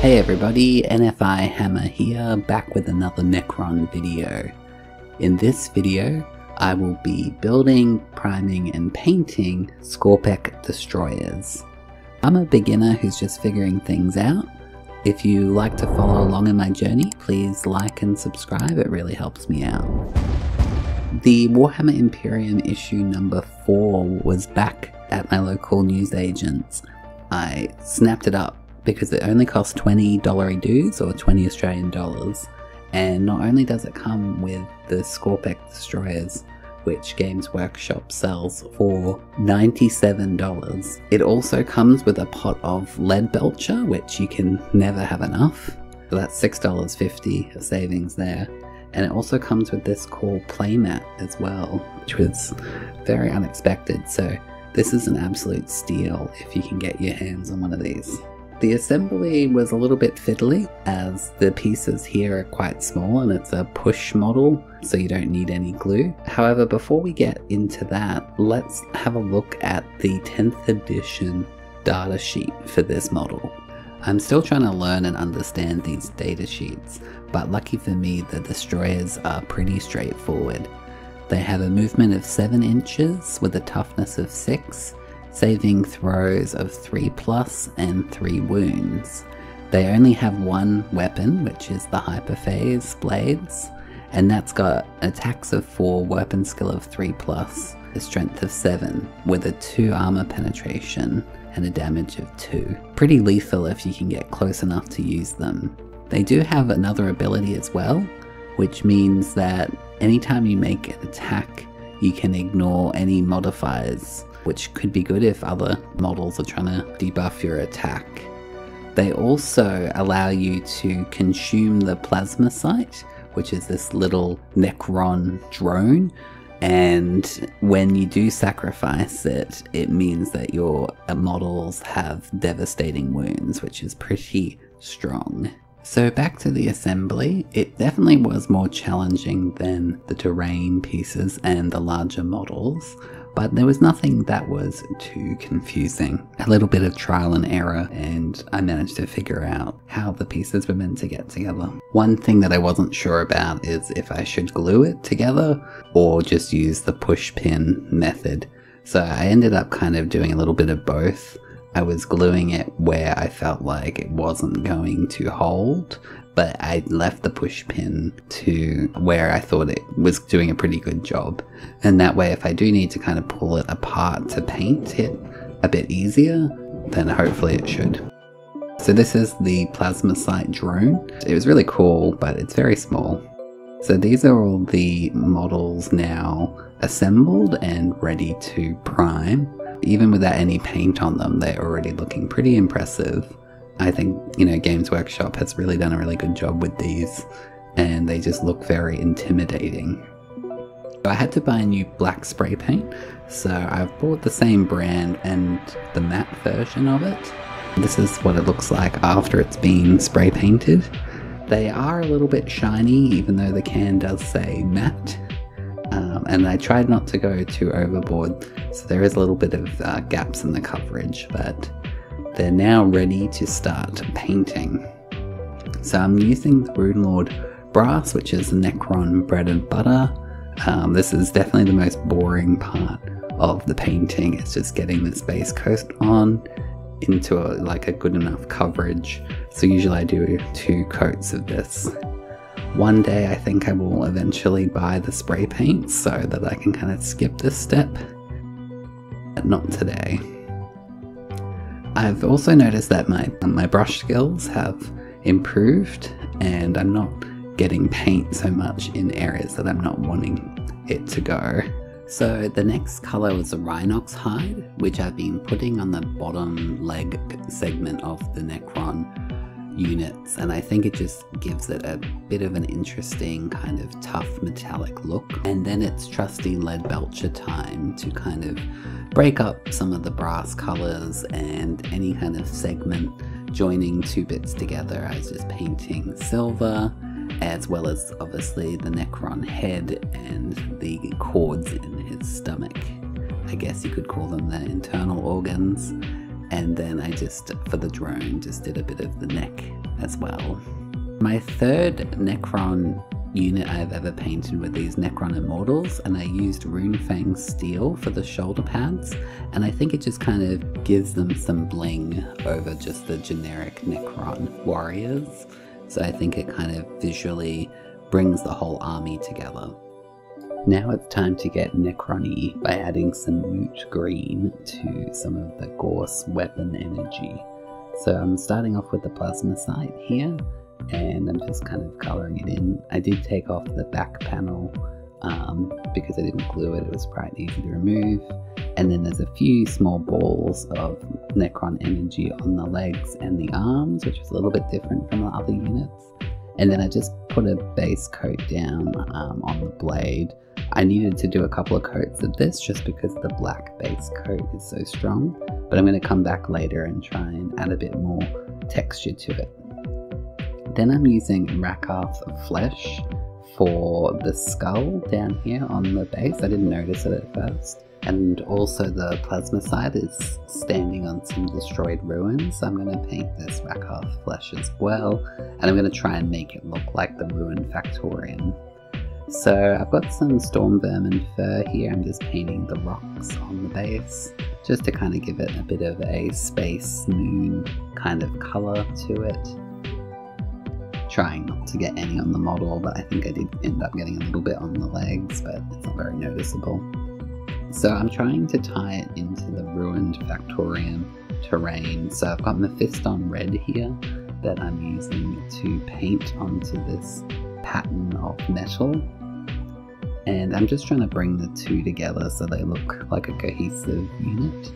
Hey everybody, NFI Hammer here, back with another Necron video. In this video, I will be building, priming, and painting Skorpekh destroyers. I'm a beginner who's just figuring things out. If you like to follow along in my journey, please like and subscribe, it really helps me out. The Warhammer Imperium issue number 4 was back at my local newsagents. I snapped it up because it only costs 20 dollary dues or 20 Australian dollars. And not only does it come with the Skorpekh destroyers, which Games Workshop sells for $97, it also comes with a pot of Leadbelcher, which you can never have enough. So that's $6.50 of savings there. And it also comes with this cool playmat as well, which was very unexpected. So this is an absolute steal if you can get your hands on one of these. The assembly was a little bit fiddly as the pieces here are quite small and it's a push model so you don't need any glue. However, before we get into that, let's have a look at the 10th edition data sheet for this model. I'm still trying to learn and understand these data sheets, but lucky for me the destroyers are pretty straightforward. They have a movement of 7 inches with a toughness of 6, saving throws of 3 plus and 3 wounds. They only have one weapon, which is the Hyperphase blades, and that's got attacks of 4, weapon skill of 3 plus, a strength of 7, with a 2 armor penetration and a damage of 2. Pretty lethal if you can get close enough to use them. They do have another ability as well, which means that anytime you make an attack, you can ignore any modifiers which could be good if other models are trying to debuff your attack. They also allow you to consume the plasmacyte, which is this little Necron drone, and when you do sacrifice it, it means that your models have devastating wounds, which is pretty strong. So back to the assembly, it definitely was more challenging than the terrain pieces and the larger models but there was nothing that was too confusing. A little bit of trial and error, and I managed to figure out how the pieces were meant to get together. One thing that I wasn't sure about is if I should glue it together or just use the push pin method. So I ended up kind of doing a little bit of both. I was gluing it where I felt like it wasn't going to hold, but I left the push pin to where I thought it was doing a pretty good job. And that way, if I do need to kind of pull it apart to paint it a bit easier, then hopefully it should. So this is the Plasmacyte drone. It was really cool, but it's very small. So these are all the models now assembled and ready to prime. Even without any paint on them, they're already looking pretty impressive. I think, you know, Games Workshop has really done a really good job with these, and they just look very intimidating. I had to buy a new black spray paint, so I've bought the same brand and the matte version of it. This is what it looks like after it's been spray painted. They are a little bit shiny, even though the can does say matte. Um, and I tried not to go too overboard, so there is a little bit of uh, gaps in the coverage, but they're now ready to start painting. So I'm using the Runelord brass, which is Necron bread and butter. Um, this is definitely the most boring part of the painting. It's just getting this base coat on into a, like a good enough coverage. So usually I do two coats of this. One day I think I will eventually buy the spray paint so that I can kind of skip this step. But not today. I've also noticed that my, my brush skills have improved and I'm not getting paint so much in areas that I'm not wanting it to go. So the next colour was the Rhinox hide, which I've been putting on the bottom leg segment of the Necron units and I think it just gives it a bit of an interesting kind of tough metallic look. And then it's trusty Leadbelcher time to kind of break up some of the brass colors and any kind of segment joining two bits together I was just painting silver as well as obviously the Necron head and the cords in his stomach. I guess you could call them the internal organs and then I just, for the drone, just did a bit of the neck as well. My third Necron unit I've ever painted with these Necron Immortals, and I used Runefang Steel for the shoulder pads, and I think it just kind of gives them some bling over just the generic Necron warriors. So I think it kind of visually brings the whole army together. Now it's time to get Necrony by adding some Moot Green to some of the Gauss weapon energy. So I'm starting off with the Plasmacyte here, and I'm just kind of coloring it in. I did take off the back panel um, because I didn't glue it, it was quite easy to remove. And then there's a few small balls of Necron energy on the legs and the arms, which is a little bit different from the other units. And then I just put a base coat down um, on the blade. I needed to do a couple of coats of this just because the black base coat is so strong, but I'm going to come back later and try and add a bit more texture to it. Then I'm using Rakarth Flesh for the skull down here on the base. I didn't notice it at first. And also the plasmacyte is standing on some destroyed ruins. I'm going to paint this Rakarth Flesh as well. And I'm going to try and make it look like the ruined Factorium. So I've got some Stormvermin fur here. I'm just painting the rocks on the base just to kind of give it a bit of a space moon kind of color to it trying not to get any on the model, but I think I did end up getting a little bit on the legs, but it's not very noticeable. So I'm trying to tie it into the ruined Factorium terrain. So I've got Mephiston Red here that I'm using to paint onto this pattern of metal. And I'm just trying to bring the two together so they look like a cohesive unit.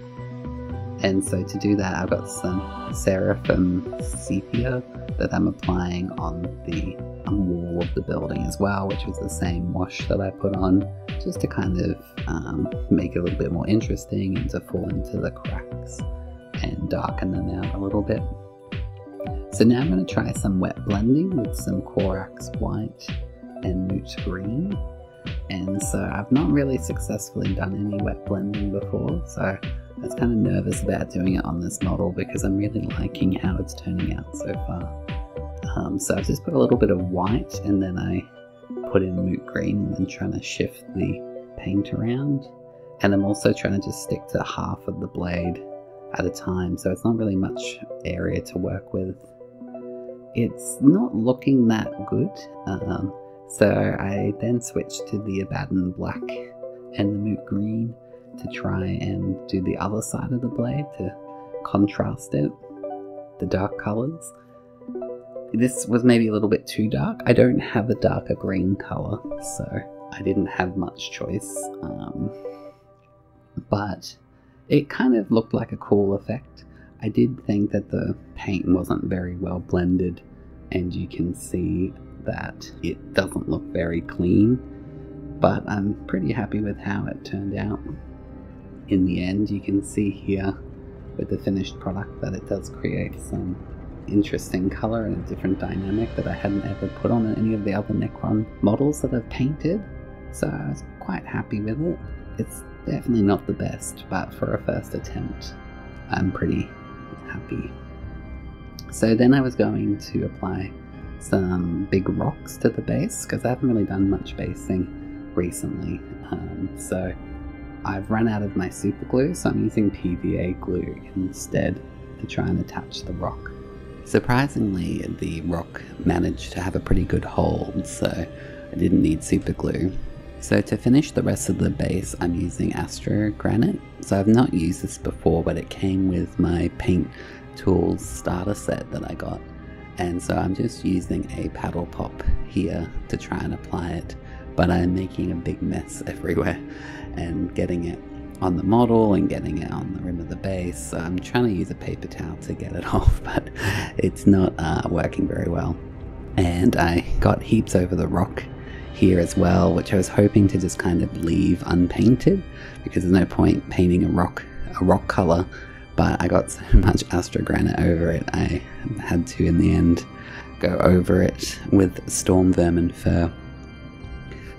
And so to do that, I've got some Seraphim Sepia that I'm applying on the wall of the building as well, which was the same wash that I put on, just to kind of um, make it a little bit more interesting and to fall into the cracks and darken them out a little bit. So now I'm going to try some wet blending with some Corax White and Moot Green. And so I've not really successfully done any wet blending before, so I was kind of nervous about doing it on this model because I'm really liking how it's turning out so far. Um, so I've just put a little bit of white and then I put in moot green and then trying to shift the paint around. And I'm also trying to just stick to half of the blade at a time, so it's not really much area to work with. It's not looking that good, um, so I then switched to the Abaddon black and the moot green to try and do the other side of the blade to contrast it, the dark colors. This was maybe a little bit too dark. I don't have a darker green color, so I didn't have much choice. Um, but it kind of looked like a cool effect. I did think that the paint wasn't very well blended, and you can see that it doesn't look very clean, but I'm pretty happy with how it turned out. In the end, you can see here with the finished product that it does create some interesting color and a different dynamic that I hadn't ever put on any of the other Necron models that I've painted. So I was quite happy with it. It's definitely not the best, but for a first attempt, I'm pretty happy. So then I was going to apply some big rocks to the base because I haven't really done much basing recently. Um, so I've run out of my super glue, so I'm using PVA glue instead to try and attach the rock. Surprisingly, the rock managed to have a pretty good hold, so I didn't need super glue. So to finish the rest of the base, I'm using Astrogranite. So I've not used this before, but it came with my Paint Tools starter set that I got. And so I'm just using a paddle pop here to try and apply it, but I'm making a big mess everywhere and getting it on the model and getting it on the rim of the base. So I'm trying to use a paper towel to get it off, but it's not uh, working very well. And I got heaps over the rock here as well, which I was hoping to just kind of leave unpainted because there's no point painting a rock a rock color. But I got so much Astrogranite over it, I had to in the end go over it with Stormvermin Fur.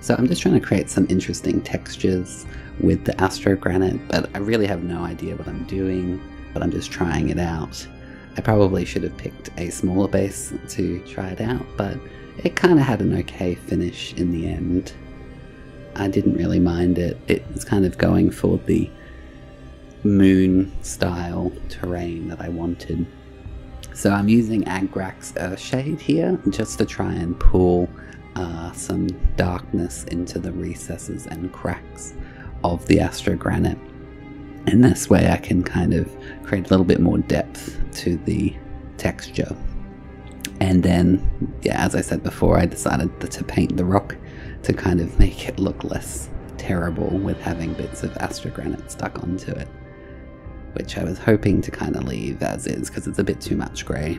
So I'm just trying to create some interesting textures with the Astrogranite, but I really have no idea what I'm doing, but I'm just trying it out. I probably should have picked a smaller base to try it out, but it kind of had an okay finish in the end. I didn't really mind it. It was kind of going for the moon style terrain that I wanted. So I'm using Agrax Earthshade here just to try and pull uh, some darkness into the recesses and cracks of the Astrogranite. And this way I can kind of create a little bit more depth to the texture. And then, yeah, as I said before, I decided to paint the rock to kind of make it look less terrible with having bits of Astrogranite stuck onto it. Which I was hoping to kind of leave as is because it's a bit too much grey.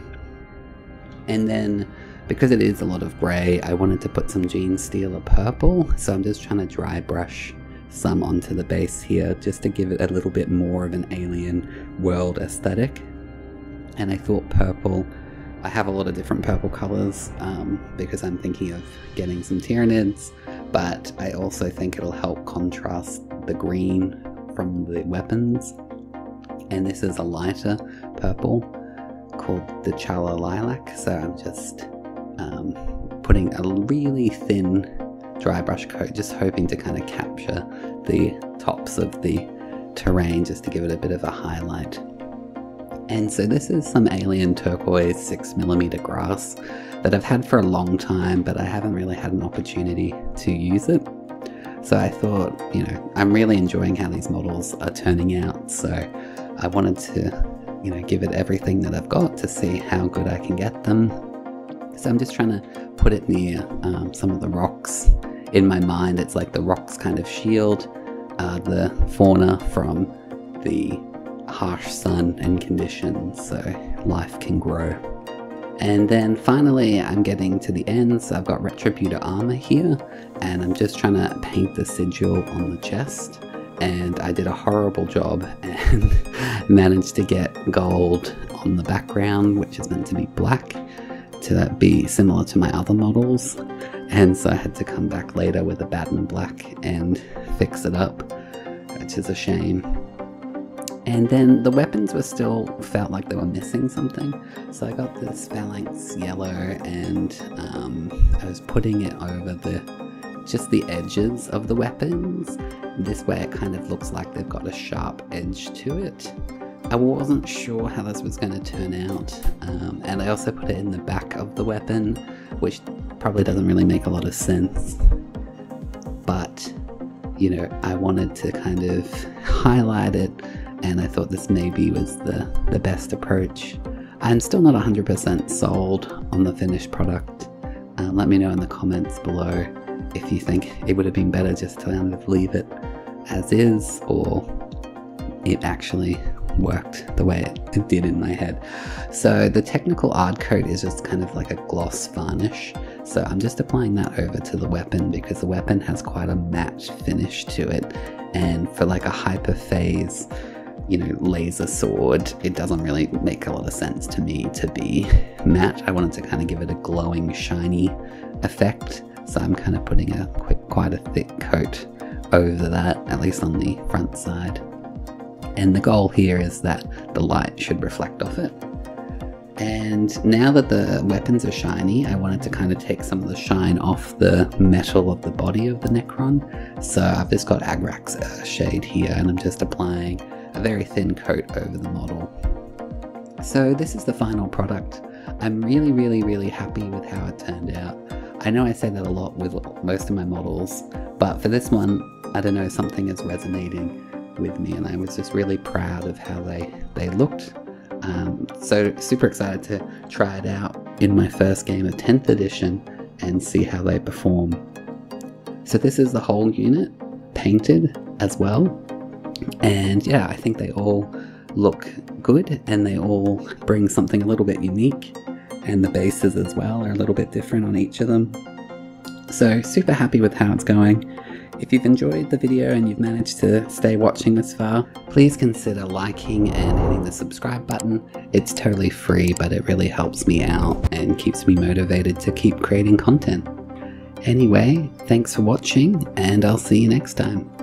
And then because it is a lot of grey, I wanted to put some Genestealer purple, so I'm just trying to dry brush some onto the base here just to give it a little bit more of an alien world aesthetic. And I thought purple, I have a lot of different purple colours um, because I'm thinking of getting some Tyranids, but I also think it'll help contrast the green from the weapons. And this is a lighter purple called Dechala Lilac, so I'm just um, putting a really thin dry brush coat, just hoping to kind of capture the tops of the terrain just to give it a bit of a highlight. And so this is some alien turquoise 6mm grass that I've had for a long time, but I haven't really had an opportunity to use it. So I thought, you know, I'm really enjoying how these models are turning out, so I wanted to, you know, give it everything that I've got to see how good I can get them. So I'm just trying to put it near um, some of the rocks. In my mind, it's like the rocks kind of shield uh, the fauna from the harsh sun and conditions so life can grow. And then finally, I'm getting to the end, so I've got Retributor armor here, and I'm just trying to paint the sigil on the chest. And I did a horrible job and managed to get gold on the background, which is meant to be black to be similar to my other models, and so I had to come back later with Abaddon Black and fix it up, which is a shame. And then the weapons were still felt like they were missing something, so I got this phalanx yellow, and um, I was putting it over the just the edges of the weapons. This way, it kind of looks like they've got a sharp edge to it. I wasn't sure how this was going to turn out, um, and I also put it in the back of the weapon, which probably doesn't really make a lot of sense. But, you know, I wanted to kind of highlight it, and I thought this maybe was the, the best approach. I'm still not 100% sold on the finished product. Uh, let me know in the comments below if you think it would have been better just to kind of leave it as is, or it actually worked the way it did in my head. So the technical Ardcoat is just kind of like a gloss varnish. So I'm just applying that over to the weapon because the weapon has quite a matte finish to it. And for like a hyper phase, you know, laser sword, it doesn't really make a lot of sense to me to be matte. I wanted to kind of give it a glowing, shiny effect. So I'm kind of putting a quick, quite a thick coat over that, at least on the front side. And the goal here is that the light should reflect off it. And now that the weapons are shiny, I wanted to kind of take some of the shine off the metal of the body of the Necron. So I've just got Agrax uh, shade here and I'm just applying a very thin coat over the model. So this is the final product. I'm really, really, really happy with how it turned out. I know I say that a lot with most of my models, but for this one, I don't know, something is resonating with me, and I was just really proud of how they they looked. Um, so super excited to try it out in my first game of 10th edition and see how they perform. So this is the whole unit painted as well, and yeah, I think they all look good and they all bring something a little bit unique and the bases as well are a little bit different on each of them. So super happy with how it's going. If you've enjoyed the video and you've managed to stay watching this far, please consider liking and hitting the subscribe button. It's totally free, but it really helps me out and keeps me motivated to keep creating content. Anyway, thanks for watching, and I'll see you next time.